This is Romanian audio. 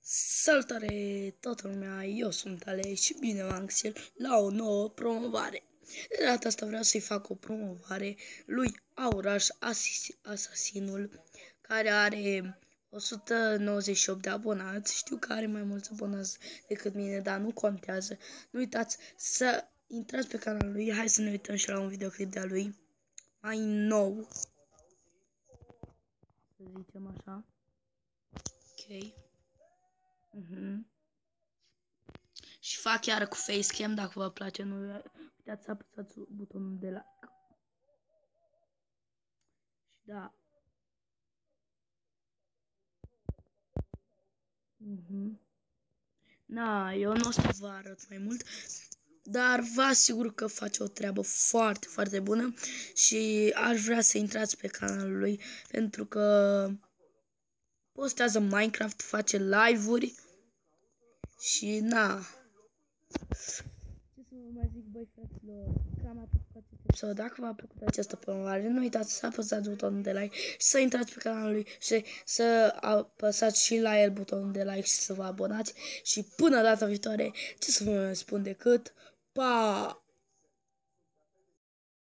Salutare toată lumea, eu sunt Ale și bine v-am găsit la o nouă promovare. De data asta vreau să-i fac o promovare lui Auraș Asis- Asasinul, care are 198 de abonați. Știu că are mai mulți abonați decât mine, dar nu contează. Nu uitați să intrați pe canalul lui. Hai să ne uităm și la un videoclip de-a lui mai nou. Să zicem așa. Ok. Mhm. Și fac chiar cu facecam dacă vă place. Nu uitați să apăsați butonul de like. Și da. Mhm. Na, eu nu o să vă arăt mai mult, dar vă asigur că face o treabă foarte, foarte bună și aș vrea să intrați pe canalul lui pentru că postează Minecraft, face live-uri și na. Ce să vă mai zic, băi, fraților, cam atât cu acest episod. Dacă v-a plăcut această promovare, nu uitați să apăsați butonul de like și să intrați pe canalul lui și să apăsați și la el butonul de like și să vă abonați. Și până data viitoare, ce să vă mai spun decât, 吧。